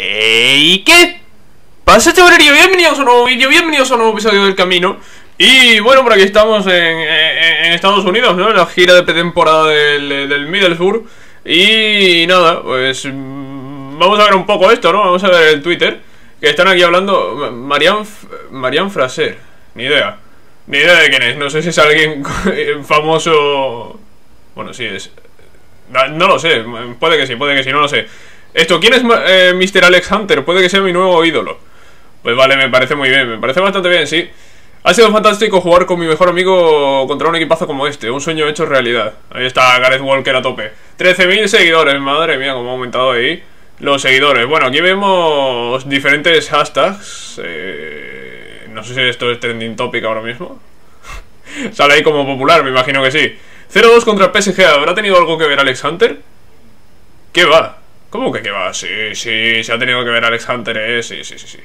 ¿Y qué? Pasa chavalería, bienvenidos a un nuevo vídeo, bienvenidos a un nuevo episodio del Camino. Y bueno, por aquí estamos en, Estados Unidos, ¿no? En la gira de pretemporada del, del Middlesbrough Y nada, pues mm, vamos a ver un poco esto, ¿no? Vamos a ver el Twitter Que están aquí hablando Marian, Marian Fraser, ni idea. Ni idea de quién es, no sé si es alguien famoso. Bueno, sí es No lo sé, puede que sí, puede que sí, no lo sé esto, ¿quién es eh, Mr. Alex Hunter? Puede que sea mi nuevo ídolo. Pues vale, me parece muy bien, me parece bastante bien, sí. Ha sido fantástico jugar con mi mejor amigo contra un equipazo como este, un sueño hecho realidad. Ahí está Gareth Walker a tope. 13.000 seguidores, madre mía, cómo ha aumentado ahí los seguidores. Bueno, aquí vemos diferentes hashtags. Eh, no sé si esto es trending topic ahora mismo. Sale ahí como popular, me imagino que sí. 0-2 contra PSG, ¿habrá tenido algo que ver Alex Hunter? ¿Qué va? ¿Cómo que qué va? Sí, sí, se ha tenido que ver Alex Hunter, eh, sí, sí, sí, sí.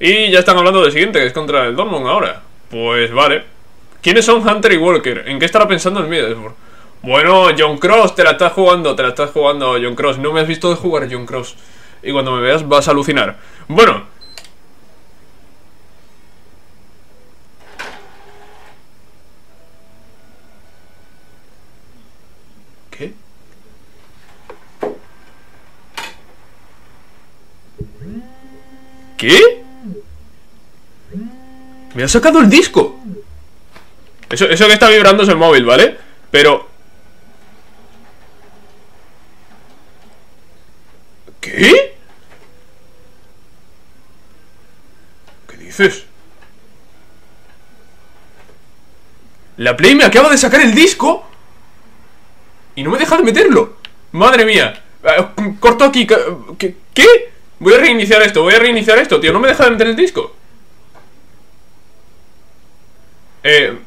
Y ya están hablando del siguiente, que es contra el Dortmund ahora. Pues vale. ¿Quiénes son Hunter y Walker? ¿En qué estará pensando el Middlesbrough? Bueno, John Cross, te la estás jugando, te la estás jugando, John Cross. No me has visto de jugar, John Cross. Y cuando me veas vas a alucinar. Bueno, ¿Qué? Me ha sacado el disco eso, eso que está vibrando es el móvil, ¿vale? Pero... ¿Qué? ¿Qué dices? La Play me acaba de sacar el disco Y no me deja de meterlo Madre mía eh, Corto aquí ¿Qué? Voy a reiniciar esto, voy a reiniciar esto, tío No me deja de el disco Eh...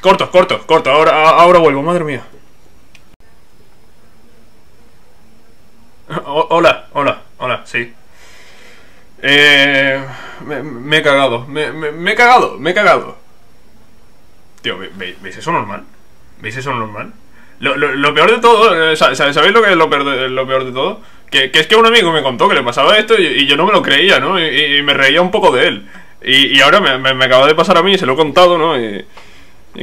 Corto, corto, corto Ahora, ahora vuelvo, madre mía Hola, hola, hola, sí Eh... Me, he cagado me, me, he cagado, me he cagado Tío, ¿veis eso normal? ¿Veis eso normal? Lo, lo, peor de todo, eh, ¿sabéis lo que es lo peor de todo? Que, es que un amigo me contó que le pasaba esto y, yo no me lo creía, ¿no? Y, me reía un poco de él. Y, ahora me, me, acaba de pasar a mí, se lo he contado, ¿no? Y,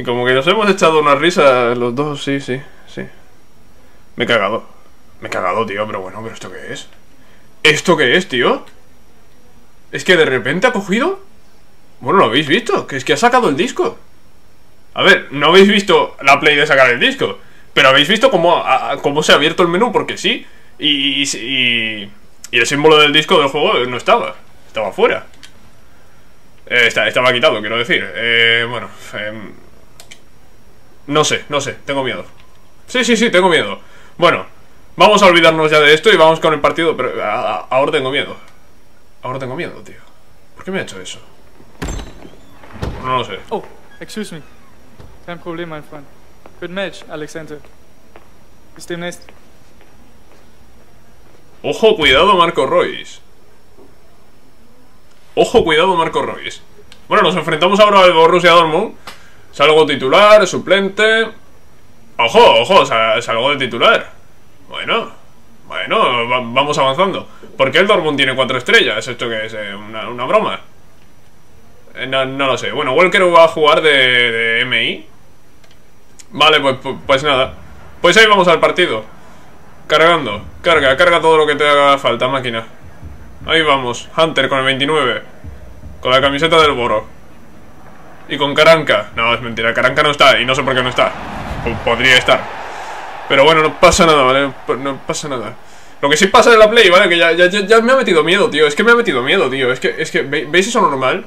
como que nos hemos echado una risa los dos, sí, sí, sí. Me he cagado. Me he cagado, tío, pero bueno, ¿pero esto qué es? ¿Esto qué es, tío? Es que de repente ha cogido... Bueno, ¿lo habéis visto? Que es que ha sacado el disco. A ver, no habéis visto la play de sacar el disco. Pero habéis visto cómo, cómo se ha abierto el menú, porque sí. Y, y, el símbolo del disco del juego no estaba. Estaba fuera. Eh, estaba quitado, quiero decir. Eh, bueno. Em, no sé, no sé. Tengo miedo. Sí, sí, sí, tengo miedo. Bueno, vamos a olvidarnos ya de esto y vamos con el partido. Pero ahora tengo miedo. Ahora tengo miedo, tío. ¿Por qué me ha hecho eso? No lo sé. Oh, excuse me. Kein Problem, mein Freund. Good match, Alexander. Bis demnächst. Ojo, cuidado, Marco Royce. Ojo, cuidado, Marco Royce. Bueno, nos enfrentamos ahora al Borussia Dortmund. Salgo titular, suplente. Ojo, ojo, salgo de titular. Bueno, bueno, vamos avanzando. ¿Por qué el Dortmund tiene cuatro estrellas? ¿Esto que es? Eh, una, broma? Eh, no, lo sé. Bueno, Walker va a jugar de, MI. Vale, pues, pues, nada Pues ahí vamos al partido Cargando, carga, carga todo lo que te haga falta, máquina Ahí vamos, Hunter con el 29 Con la camiseta del Boro Y con Caranca No, es mentira, Caranca no está Y no sé por qué no está Podría estar Pero bueno, no pasa nada, ¿vale? No pasa nada Lo que sí pasa en la play, ¿vale? Que ya, ya, ya me ha metido miedo, tío Es que me ha metido miedo, tío Es que, es que ¿veis eso normal?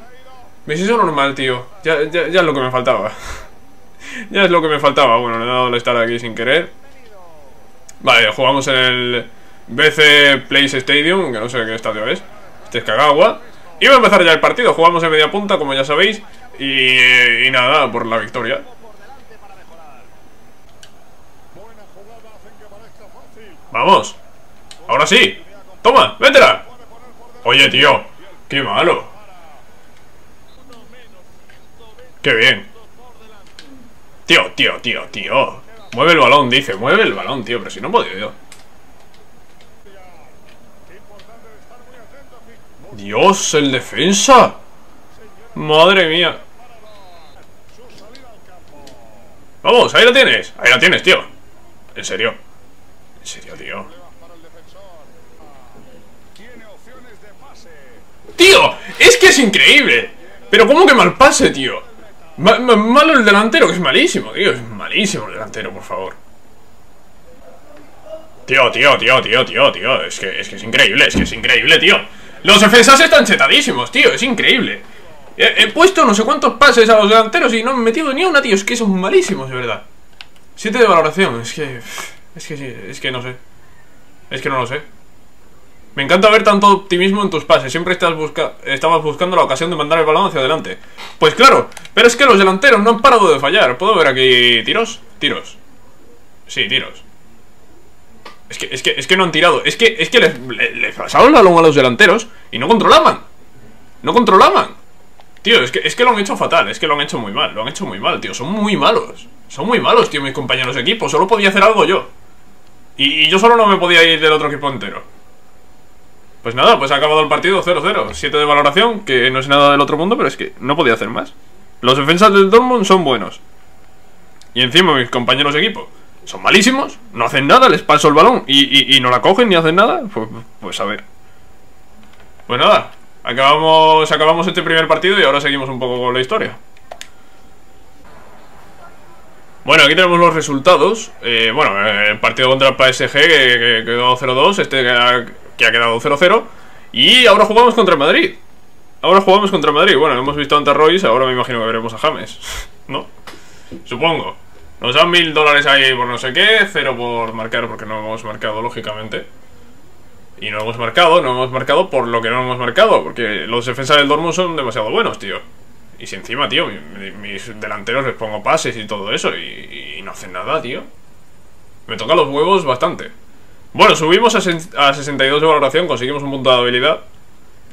¿Veis eso normal, tío? Ya, ya, ya es lo que me faltaba ya es lo que me faltaba. Bueno, le he dado el estar aquí sin querer. Vale, jugamos en el BC Place Stadium, que no sé qué estadio es. Este es Kagawa. Y va a empezar ya el partido. Jugamos en media punta, como ya sabéis. Y, nada, por la victoria. Vamos. Ahora sí. Toma, vétela. Oye, tío. Qué malo. Qué bien. Tío, tío, tío, tío. Mueve el balón, dice. Mueve el balón, tío. Pero si no he podido. Dios, el defensa. Madre mía. Vamos, ahí la tienes. Ahí la tienes, tío. En serio. En serio, tío. Tío, es que es increíble. Pero ¿cómo que mal pase, tío? Malo el delantero, que es malísimo, tío. Es malísimo el delantero, por favor. Tío, tío, tío, tío, tío, tío. Es que, es que es increíble, es que es increíble, tío. Los defensas están chetadísimos, tío. Es increíble. He, puesto no sé cuántos pases a los delanteros y no he metido ni una, tío. Es que son malísimos, de verdad. Siete de valoración. Es que... Es que sí, es que no sé. Es que no lo sé. Me encanta ver tanto optimismo en tus pases. Siempre estás busca estabas buscando la ocasión de mandar el balón hacia adelante. Pues claro, pero es que los delanteros no han parado de fallar. ¿Puedo ver aquí tiros? Tiros. Sí, tiros. Es que, es que, es que no han tirado. Es que, es que les, les, pasaron el balón a los delanteros y no controlaban. No controlaban. Tío, es que, es que lo han hecho fatal. Es que lo han hecho muy mal. Lo han hecho muy mal, tío. Son muy malos. Son muy malos, tío, mis compañeros de equipo. Solo podía hacer algo yo. Y, y yo solo no me podía ir del otro equipo entero. Pues nada, pues ha acabado el partido 0-0. 7 de valoración, que no es nada del otro mundo, pero es que no podía hacer más. Los defensas del Dortmund son buenos. Y encima mis compañeros de equipo son malísimos, no hacen nada, les paso el balón y, no la cogen ni hacen nada. Pues, pues, a ver. Pues nada, acabamos, acabamos este primer partido y ahora seguimos un poco con la historia. Bueno, aquí tenemos los resultados. Eh, bueno, el partido contra el PSG que, quedó 0-2. Este que ha quedado 0-0. Y ahora jugamos contra Madrid. Ahora jugamos contra Madrid. Bueno, hemos visto a Royce, ahora me imagino que veremos a James. ¿No? Supongo. Nos dan mil dólares ahí por no sé qué, cero por marcar porque no hemos marcado, lógicamente. Y no hemos marcado, no hemos marcado por lo que no hemos marcado, porque los defensas del Dortmund son demasiado buenos, tío. Y si encima, tío, mis delanteros les pongo pases y todo eso y, y no hacen nada, tío. Me toca los huevos bastante. Bueno, subimos a, 62 de valoración, conseguimos un punto de habilidad.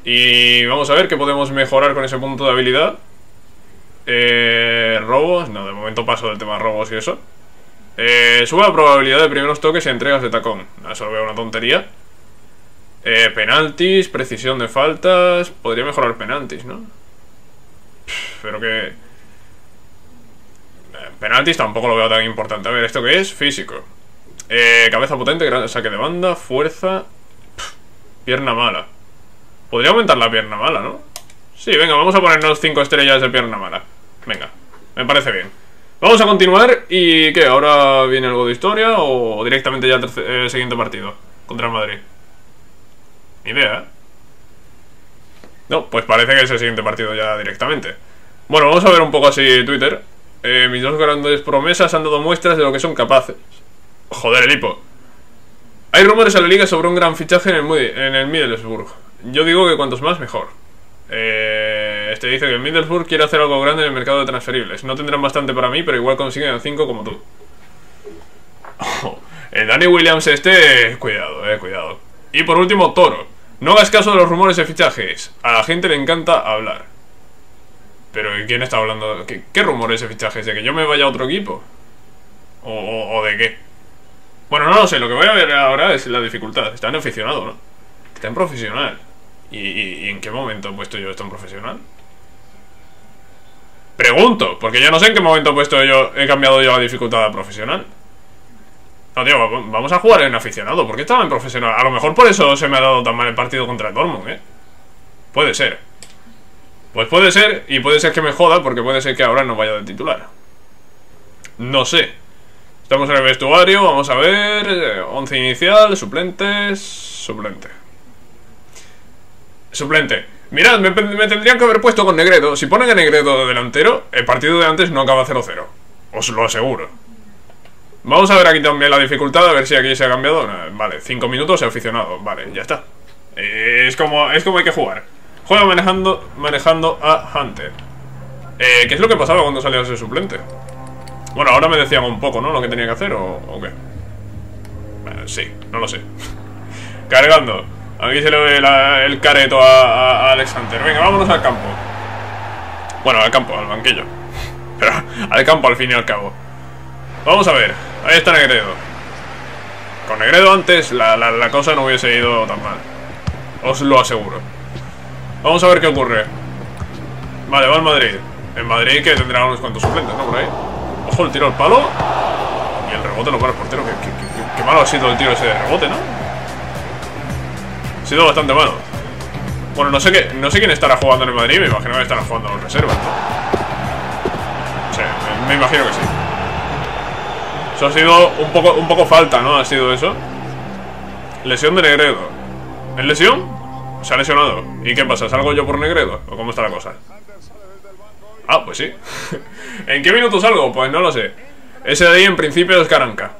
Y vamos a ver qué podemos mejorar con ese punto de habilidad. Eh, robos, no, de momento paso del tema robos y eso. Eh, sube la probabilidad de primeros toques y entregas de tacón. Eso lo veo una tontería. Eh, penaltis, precisión de faltas. Podría mejorar penaltis, ¿no? pero que... Eh, penaltis tampoco lo veo tan importante. A ver, ¿esto qué es? Físico. Eh, cabeza potente, gran saque de banda, fuerza... pierna mala. Podría aumentar la pierna mala, ¿no? Sí, venga, vamos a ponernos 5 estrellas de pierna mala. Venga, me parece bien. Vamos a continuar y... ¿Qué? ¿Ahora viene algo de historia o directamente ya el eh, siguiente partido? Contra Madrid. Ni idea, ¿eh? No, pues parece que es el siguiente partido ya directamente. Bueno, vamos a ver un poco así Twitter. Eh, mis dos grandes promesas han dado muestras de lo que son capaces. Joder, el. Hay rumores en la liga sobre un gran fichaje en el, en el Middlesbrough. Yo digo que cuantos más, mejor. Eh, este dice que el Middlesbrough quiere hacer algo grande en el mercado de transferibles. No tendrán bastante para mí, pero igual consiguen a 5 como tú. el Danny Williams este... Cuidado, eh, cuidado. Y por último, Toro. No hagas caso de los rumores de fichajes. A la gente le encanta hablar. Pero ¿quién está hablando? ¿Qué, rumores de fichajes? ¿De que yo me vaya a otro equipo? o de qué? Bueno, no lo sé, lo que voy a ver ahora es la dificultad. Está en aficionado, ¿no? Está en profesional. ¿Y, en qué momento he puesto yo esto en profesional? Pregunto, porque ya no sé en qué momento he puesto yo, he cambiado yo la dificultad a profesional. No, tío, vamos a jugar en aficionado. ¿Por qué estaba en profesional? A lo mejor por eso se me ha dado tan mal el partido contra el Dortmund, ¿eh? Puede ser. Pues puede ser, y puede ser que me joda, porque puede ser que ahora no vaya de titular. No sé. Estamos en el vestuario, vamos a ver. 11 inicial, suplentes. Suplente. Suplente. Mirad, me, tendrían que haber puesto con Negredo. Si ponen a Negredo de delantero, el partido de antes no acaba 0-0. Os lo aseguro. Vamos a ver aquí también la dificultad, a ver si aquí se ha cambiado. Vale, 5 minutos he aficionado. Vale, ya está. es, como, es como hay que jugar. Juega manejando, manejando a Hunter. Eh, ¿Qué es lo que pasaba cuando salía ese suplente? Bueno, ahora me decían un poco, ¿no? Lo que tenía que hacer o, qué. Eh, sí, no lo sé. Cargando. Aquí se le ve el careto a, Alexander. Venga, vámonos al campo. Bueno, al campo, al banquillo. Pero al campo al fin y al cabo. Vamos a ver. Ahí está Negredo. Con Negredo antes la, la cosa no hubiese ido tan mal. Os lo aseguro. Vamos a ver qué ocurre. Vale, va al Madrid. En Madrid que tendrá unos cuantos suplentes, ¿no? Por ahí. Ojo, el tiro al palo. Y el rebote lo para el portero. Qué, qué- malo ha sido el tiro ese de rebote, ¿no? Ha sido bastante malo. Bueno, no sé qué, no sé quién estará jugando en el Madrid. Me imagino que estará jugando en reservas, ¿no? Sí, me, me imagino que sí. Eso ha sido un poco, un poco falta, ¿no? Ha sido eso. Lesión de Negredo. ¿Es lesión? Se ha lesionado. ¿Y qué pasa? ¿Salgo yo por Negredo? ¿O cómo está la cosa? Ah, pues sí. ¿En qué minuto salgo? Pues no lo sé. Ese de ahí en principio es Caranca.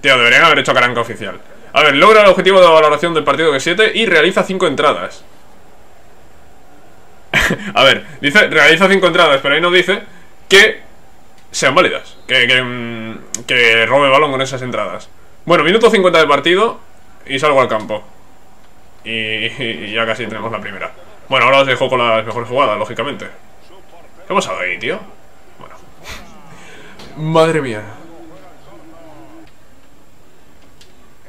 Tío, deberían haber hecho Caranca oficial. A ver, logra el objetivo de valoración del partido que 7 y realiza 5 entradas. A ver, dice realiza 5 entradas, pero ahí no dice que sean válidas. Que, que, mm, robe balón con esas entradas. Bueno, minuto 50 de partido y salgo al campo. Y, y ya casi tenemos la primera. Bueno, ahora os dejo con las mejores jugadas, lógicamente. ¿Qué ha pasado ahí, tío? Bueno. Madre mía.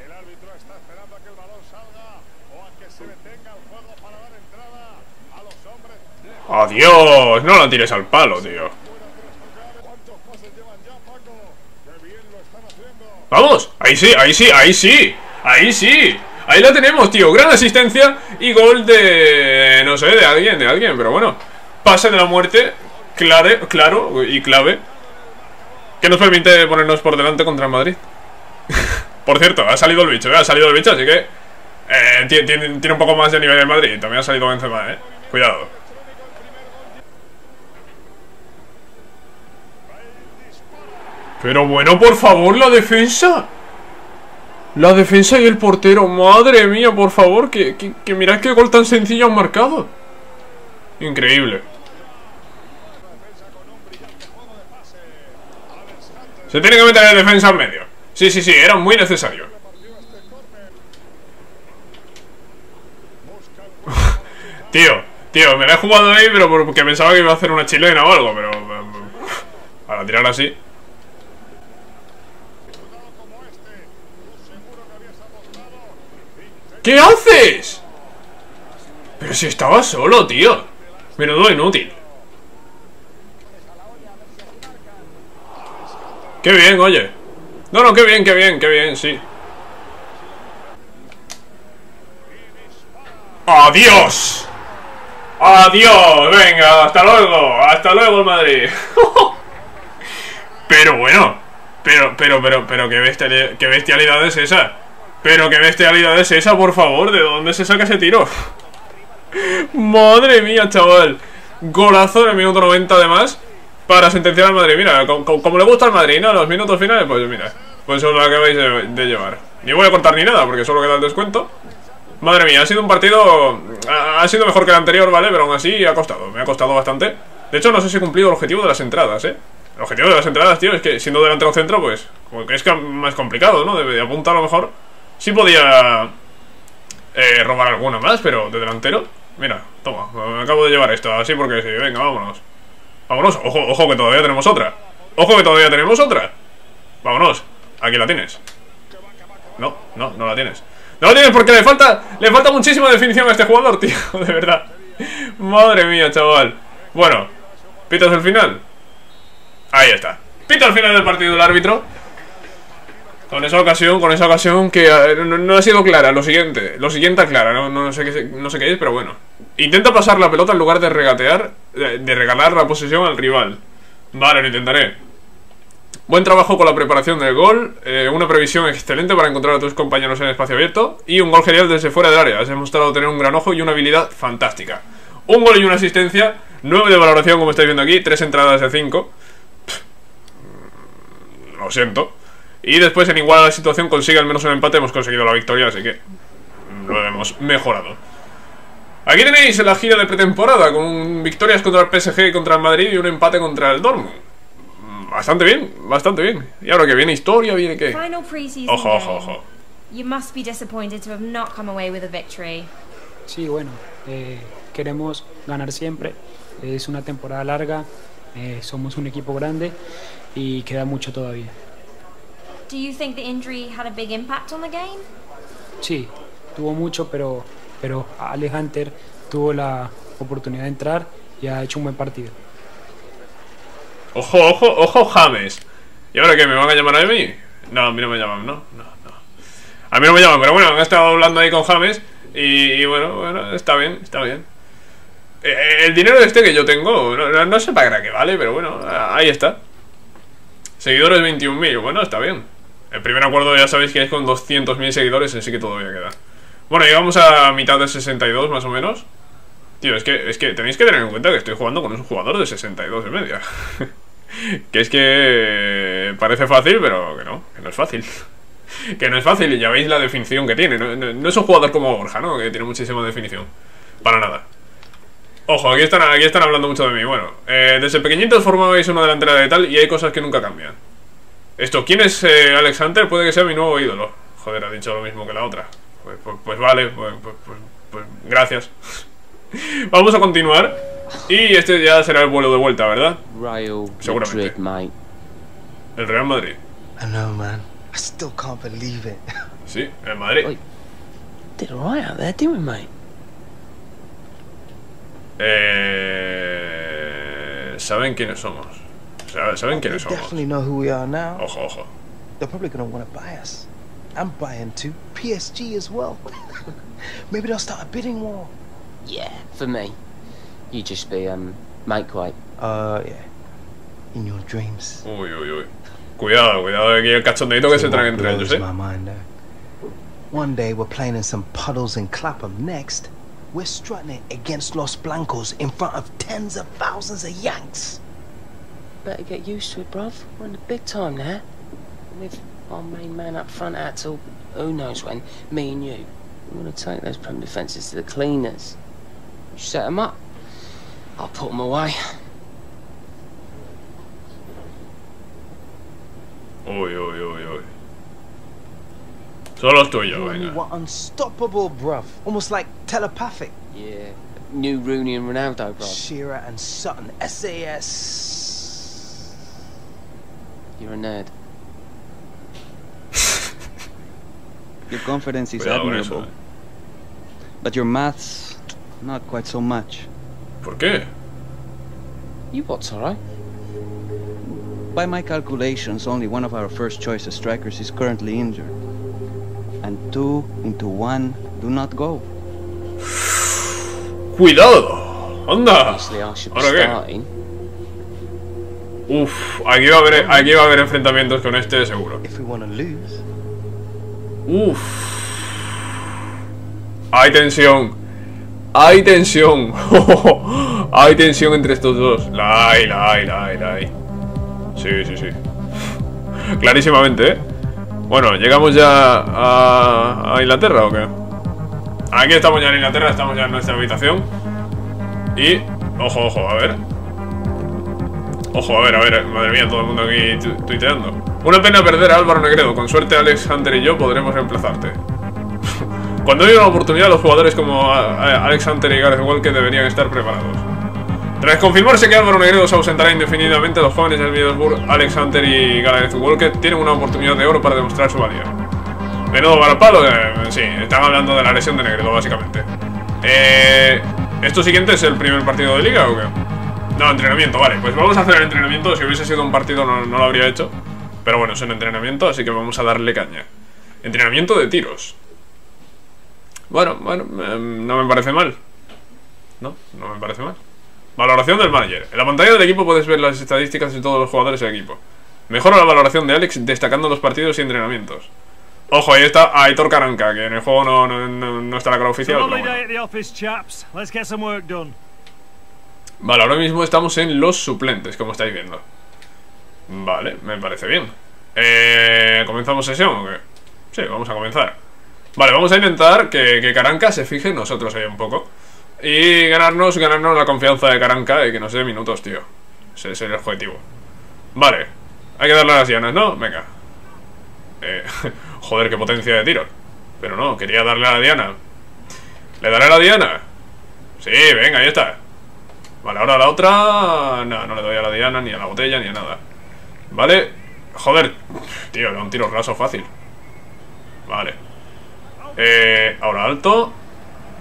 El árbitro está esperando a que el balón salga o a que se detenga el juego para dar entrada a los hombres. ¡Adiós! No la tires al palo, tío. ¡Vamos! Ahí sí, ahí sí, ahí sí. Ahí sí. Ahí la tenemos, tío. Gran asistencia y gol de... No sé, de alguien, de alguien. Pero bueno. Pase de la muerte. Clare, claro y clave. Que nos permite ponernos por delante contra Madrid. por cierto, ha salido el bicho, ¿eh? Ha salido el bicho, así que... eh, ti- tiene, tiene un poco más de nivel el Madrid. También ha salido Benzema, ¿eh? Cuidado. Pero bueno, por favor, la defensa. La defensa y el portero. Madre mía, por favor, que, que, que mirad qué gol tan sencillo han marcado. Increíble. Se tiene que meter el defensa en medio. Sí, sí, sí, era muy necesario. tío, tío, me la he jugado ahí, pero porque pensaba que iba a hacer una chilena o algo, pero... Para tirar así. ¿Qué haces? Pero si estaba solo, tío. Menudo inútil. Qué bien, oye. No, no, qué bien, qué bien, qué bien, sí. ¡Adiós! ¡Adiós! Venga, hasta luego. Hasta luego, el Madrid. pero bueno. Pero, pero, pero, pero, ¿qué bestialidad, qué bestialidad es esa? Pero qué bestialidad es esa, por favor. ¿De dónde se saca ese tiro? Madre mía, chaval. Golazo en el minuto 90 además. Para sentenciar al Madrid. Mira, co- co- como, le gusta al Madrid, ¿no? Los minutos finales, pues mira. Pues os lo acabáis de, de llevar. Ni voy a cortar ni nada, porque solo queda el descuento. Madre mía, ha sido un partido... Ha, sido mejor que el anterior, ¿vale? Pero aún así ha costado, me ha costado bastante. De hecho, no sé si he cumplido el objetivo de las entradas, ¿eh? El objetivo de las entradas, tío, es que siendo delantero centro, pues... Es que más complicado, ¿no? De, de apuntar a lo mejor. Sí podía... Eh, robar alguna más, pero de delantero... Mira, toma, me acabo de llevar esto, así porque sí, venga, vámonos. Vámonos, ojo, ojo que todavía tenemos otra. Ojo que todavía tenemos otra. Vámonos, aquí la tienes. No, no, no la tienes. No la tienes porque le falta, le falta muchísima definición a este jugador, tío, de verdad. Madre mía, chaval. Bueno, ¿pitas el final? Ahí está. Pita el final del partido del árbitro. Con esa ocasión, con esa ocasión que eh, no, no ha sido clara, lo siguiente, lo siguiente aclara, no, no, sé qué, no sé qué es, pero bueno. Intenta pasar la pelota en lugar de regatear, de, regalar la posesión al rival. Vale, lo intentaré. Buen trabajo con la preparación del gol, eh, una previsión excelente para encontrar a tus compañeros en espacio abierto y un gol genial desde fuera del área. Has demostrado tener un gran ojo y una habilidad fantástica. Un gol y una asistencia, 9 de valoración como estáis viendo aquí, 3 entradas de 5. Lo siento. Y después en igual la situación consigue al menos un empate, hemos conseguido la victoria, así que lo hemos mejorado. Aquí tenéis la gira de pretemporada con victorias contra el PSG y contra el Madrid y un empate contra el Dortmund. Bastante bien, bastante bien. Y ahora que viene historia, viene qué. Ojo, ojo, ojo. You must be disappointed to have not come away with a victory. Sí, bueno, eh, queremos ganar siempre. Es una temporada larga, eh, somos un equipo grande y queda mucho todavía. Do you think the injury had a big impact on the game? Sí, tuvo mucho, pero, pero Ale Hunter tuvo la, oportunidad de entrar y ha hecho un buen partido. Ojo, ojo, ojo, James. ¿Y ahora qué? ¿Me van a llamar a mí? No, a mí no me llaman, no, no, no. A mí no me llaman, pero bueno, han estado hablando ahí con James y, bueno, bueno, está bien, está bien. Eh, el dinero este que yo tengo, no- no sé para qué vale, pero bueno, ahí está. Seguidores 21.000, bueno, está bien. El primer acuerdo ya sabéis que es con 200.000 seguidores, así que todavía queda. Bueno, llegamos a mitad de 62 más o menos. Tío, es que, es que tenéis que tener en cuenta que estoy jugando con un jugador de 62 y media. que es que parece fácil, pero que no, que no es fácil. que no es fácil y ya veis la definición que tiene. No, no- no es un jugador como Borja, ¿no? Que tiene muchísima definición. Para nada. Ojo, aquí están, aquí están hablando mucho de mí. Bueno, eh, desde pequeñitos formabais una delantera de tal y hay cosas que nunca cambian. Esto, ¿quién es eh, Alex Hunter? Puede que sea mi nuevo ídolo. Joder, ha dicho lo mismo que la otra. Pues, pues- pues vale, pues, pues- pues- pues gracias. Vamos a continuar. Y este ya será el vuelo de vuelta, ¿verdad? Real Seguramente. Madrid, mate. El Real Madrid. I know, man. I still can't believe it. Sí, el Madrid. Oi. Did alright out there, didn't we, mate? Eh, Saben quiénes somos. Saben, quiénes somos. definitely know who we are now. Ojo, ojo. They're probably gonna want to buy us. I'm buying too. PSG as well. Maybe they'll start a bidding war. Yeah, for me. You just be, um, make weight. Uh, yeah. In your dreams. Uy, uy, uy. Cuidado, cuidado aquí el cachondeito que se So traen entre ellos, blows eh. my mind, though. One day we're playing in some puddles in Clapham. Next, we're strutting it against Los Blancos in front of tens of thousands of Yanks. Better get used to it, bruv. We're in the big time now. With our main man up front out till who knows when, me and you. We're gonna take those prem defences to the cleaners. You them up. I'll put them away. Uy, uy, uy, uy. Solo es tuyo, You and me venga. were unstoppable, bruv. Almost like telepathic. Yeah. New Rooney and Ronaldo, bruv. Shearer and Sutton. SAS. You're a nerd. Your confidence is Cuidado con eso, admirable, eh. but your maths, not quite so much. ¿Por qué? You what's alright? By my calculations, only one of our first choice strikers is currently injured. And two into one do not go. ¡Cuidado! ¡Anda! Obviously, I should be ¿Ahora qué? starting. Uf, aquí va a haber, aquí va a haber enfrentamientos con este seguro. If we want to lose, Uf. Hay tensión. Hay tensión. hay tensión entre estos dos. La hay, la hay, la hay, la hay. Sí, sí, sí. Clarísimamente, ¿eh? Bueno, ¿llegamos ya a, a Inglaterra o qué? Aquí estamos ya en Inglaterra, estamos ya en nuestra habitación. Y... Ojo, ojo, a ver. Ojo, a ver, a ver, madre mía, todo el mundo aquí tu- tuiteando. Una pena perder a Álvaro Negredo. Con suerte, Alex Hunter y yo podremos reemplazarte. Cuando hay una oportunidad, los jugadores como Alex Hunter y Gareth Walker deberían estar preparados. Tras confirmarse que Álvaro Negredo se ausentará indefinidamente, los jóvenes del Middlesbrough, Alex Hunter y Gareth Walker, tienen una oportunidad de oro para demostrar su valía. Menudo para el palo, eh, sí, están hablando de la lesión de Negredo, básicamente. Eh, ¿Esto siguiente es el primer partido de liga o qué? No, entrenamiento, vale. Pues vamos a hacer el entrenamiento. Si hubiese sido un partido no, no lo habría hecho. Pero bueno, es un entrenamiento, así que vamos a darle caña. Entrenamiento de tiros. Bueno, bueno, em, no me parece mal. No, no me parece mal. Valoración del manager. En la pantalla del equipo puedes ver las estadísticas de todos los jugadores del equipo. Mejora la valoración de Alex destacando los partidos y entrenamientos. Ojo, ahí está Aitor Caranca, que en el juego no, no, no- no está la cara oficial. pero bueno. Vale, ahora mismo estamos en los suplentes, como estáis viendo. Vale, me parece bien. Eh, ¿Comenzamos sesión o qué? Sí, vamos a comenzar. Vale, vamos a intentar que, que Caranca se fije en nosotros ahí un poco. Y ganarnos, ganarnos la confianza de Caranca y que nos dé minutos, tío. Ese es el objetivo. Vale, hay que darle a las llanas, ¿no? Venga. Eh, joder, qué potencia de tiro. Pero no, quería darle a la diana. ¿Le daré a la diana? Sí, venga, ahí está. Vale, ahora la otra... No, no le doy a la diana, ni a la botella, ni a nada. Vale. Joder. Tío, era un tiro raso fácil. Vale. Eh, ahora alto.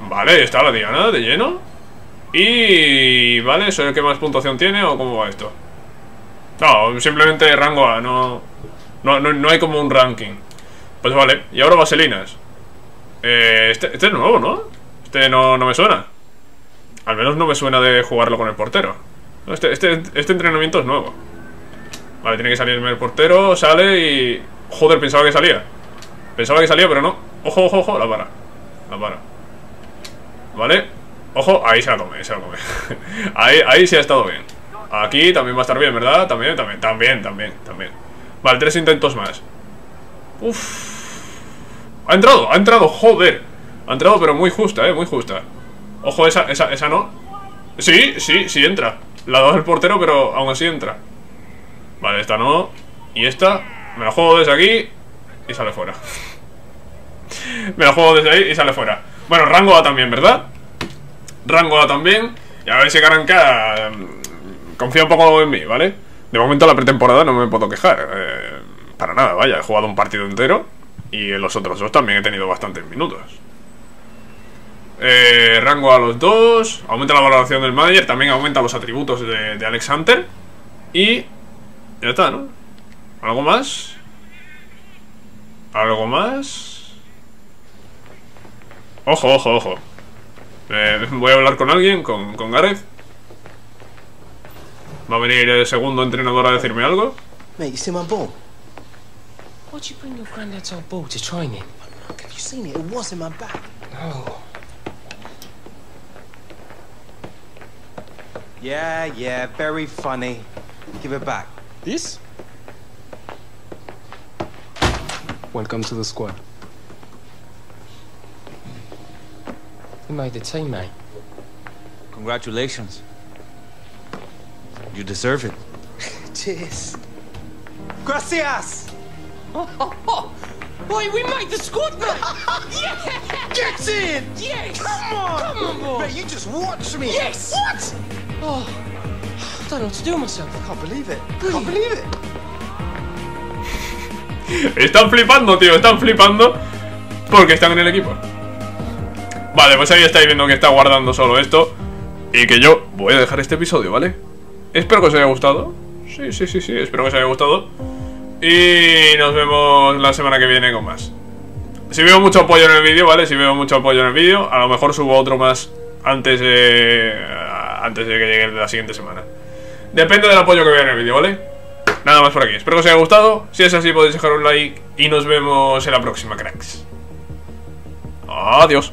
Vale, está la diana de lleno. Y... ¿Vale? ¿Eso es el que más puntuación tiene o cómo va esto? No, simplemente rango A, no... No, no, no hay como un ranking Pues vale, y ahora vaselinas eh, este, este es nuevo, ¿no? Este no, no me suena Al menos no me suena de jugarlo con el portero este, este, este entrenamiento es nuevo Vale, tiene que salirme el portero Sale y... Joder, pensaba que salía. Pensaba que salía, pero no. Ojo, ojo, ojo, la para. La para. Vale Ojo, ahí se la come, se la come. Ahí, ahí sí ha estado bien. Aquí también va a estar bien, ¿verdad? También, también, también, también, también. Vale, tres intentos más. Uf. Ha entrado, ha entrado, joder. Ha entrado, pero muy justa, eh, muy justa. Ojo, esa, esa, esa no. Sí, sí, sí entra. La ha dado el portero, pero aún así entra Vale, esta no Y esta, me la juego desde aquí Y sale fuera Me la juego desde ahí y sale fuera Bueno, rango A también, ¿verdad? Rango A también Y a ver si Karanka mm, Confía un poco en mí, ¿vale? De momento la pretemporada no me puedo quejar eh, Para nada, vaya, he jugado un partido entero Y en los otros dos también he tenido bastantes minutos eh, rango a los dos Aumenta la valoración del manager También aumenta los atributos de, de Alex Hunter Y ya está, ¿no? ¿Algo más? ¿Algo más? Ojo, ojo, ojo eh, Voy a hablar con alguien, con, con Gareth Va a venir el segundo entrenador a decirme algo Mate, you see my ball? Why'd you bring your granddad's old ball to training? Have you seen it? It was in my bag. Oh. Yeah, yeah, very funny. Give it back. This? Welcome to the squad. You made the team, mate. Congratulations. You deserve it. Cheers. Gracias! Wait, we made the squad, mate! yeah! Get in! Yes! Come on! Come on, boy! Mate, you just watch me. Yes! What? Oh, I don't know what to do with myself. Can't believe it. Can't believe it. Están flipando, tío, están flipando Porque están en el equipo Vale, pues ahí estáis viendo que está guardando solo esto Y que yo voy a dejar este episodio, ¿vale? Espero que os haya gustado Sí, sí, sí, sí, espero que os haya gustado Y nos vemos la semana que viene con más Si veo mucho apoyo en el vídeo, ¿vale? Si veo mucho apoyo en el vídeo A lo mejor subo otro más antes de... Antes de que llegue la siguiente semana Depende del apoyo que vea en el vídeo, ¿vale? Nada más por aquí. Espero que os haya gustado. Si es así, podéis dejar un like. Y nos vemos en la próxima, cracks. Adiós.